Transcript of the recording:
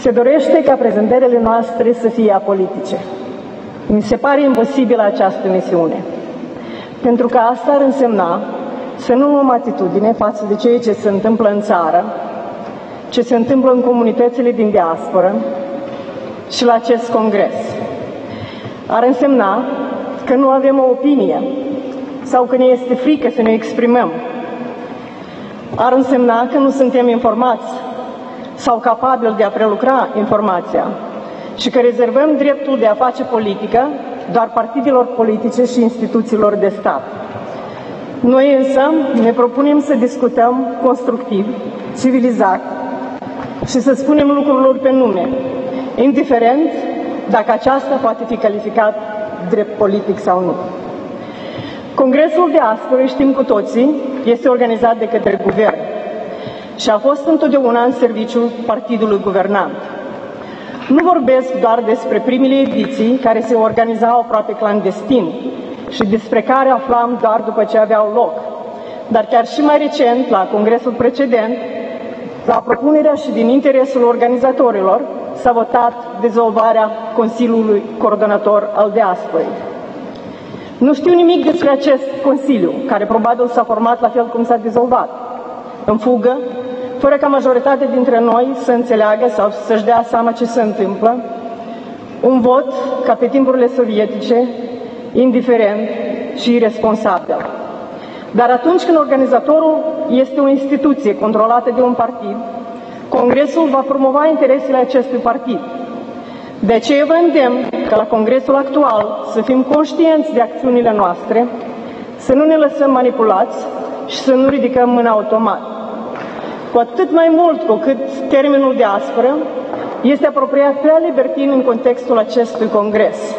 Se dorește ca prezentările noastre să fie apolitice. Mi se pare imposibilă această misiune, pentru că asta ar însemna să nu luăm atitudine față de ceea ce se întâmplă în țară, ce se întâmplă în comunitățile din diasporă și la acest congres. Ar însemna că nu avem o opinie sau că ne este frică să ne exprimăm. Ar însemna că nu suntem informați sau capabili de a prelucra informația și că rezervăm dreptul de a face politică doar partidelor politice și instituțiilor de stat. Noi însă ne propunem să discutăm constructiv, civilizat și să spunem lucrurilor pe nume, indiferent dacă aceasta poate fi calificat drept politic sau nu. Congresul de astăzi, știm cu toții, este organizat de către guvern și a fost întotdeauna în serviciul partidului guvernant. Nu vorbesc doar despre primele ediții care se organizau aproape clandestin și despre care aflam doar după ce aveau loc, dar chiar și mai recent, la congresul precedent, la propunerea și din interesul organizatorilor, s-a votat dezolvarea Consiliului Coordonator al Diasporei. Nu știu nimic despre acest Consiliu, care probabil s-a format la fel cum s-a dezolvat, în fugă, fără ca majoritatea dintre noi să înțeleagă sau să-și dea seama ce se întâmplă, un vot ca pe timpurile sovietice, indiferent și irresponsabil. Dar atunci când organizatorul este o instituție controlată de un partid, Congresul va promova interesele acestui partid. De aceea vă îndemn că la Congresul actual să fim conștienți de acțiunile noastre, să nu ne lăsăm manipulați și să nu ridicăm mâna automat. Cu atât mai mult cu cât termenul de aspră este apropiat prea libertin în contextul acestui congres.